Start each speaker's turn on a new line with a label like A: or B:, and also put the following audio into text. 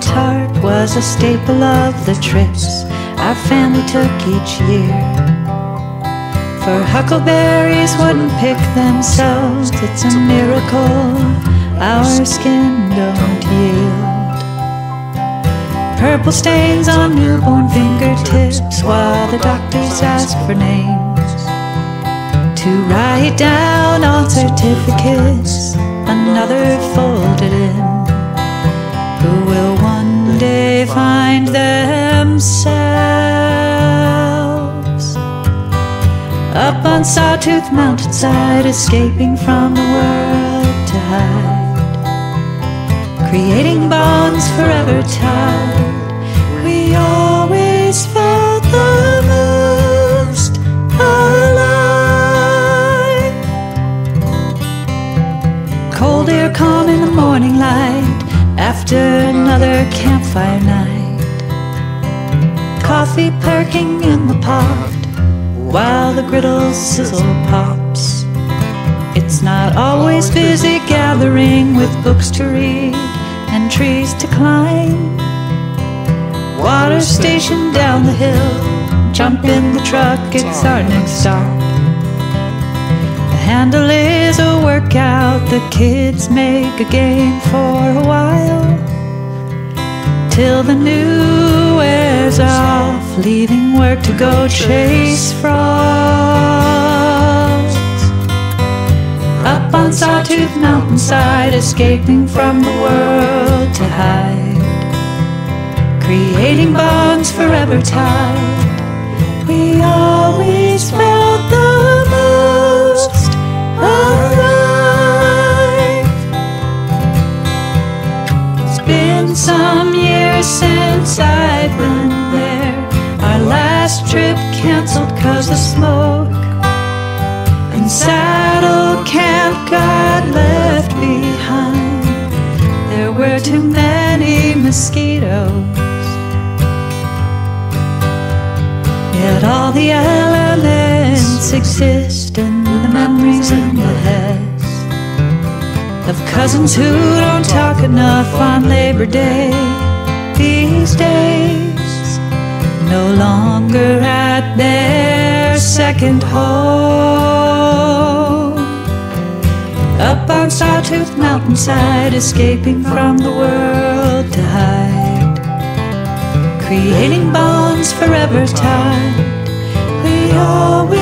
A: tart was a staple of the trips our family took each year. For huckleberries wouldn't pick themselves, it's a miracle our skin don't yield. Purple stains on newborn fingertips while the doctors ask for names. To write down on certificates, another folded up on Sawtooth Mountainside, escaping from the world to hide, creating bonds forever tied. We always felt the most alive. Cold air calm in the morning light after another campfire night. Coffee perking in the pot while the griddle sizzle pops. It's not always busy gathering with books to read and trees to climb. Water station down the hill, jump in the truck, it's our next stop. The handle is a workout, the kids make a game for a while. Till the new wears off, leaving work to go chase frogs. Up on Sawtooth Mountainside, escaping from the world to hide. Creating bonds forever tied. We always felt the most alive. It's been some years since I've been trip canceled cause of smoke. And Saddle Camp got left behind. There were too many mosquitoes. Yet all the elements exist in the memories in the heads of cousins who don't talk enough on Labor Day these days. No longer at their second home. Up on Sawtooth Mountainside, escaping from the world to hide. Creating bonds forever tied. We always